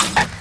you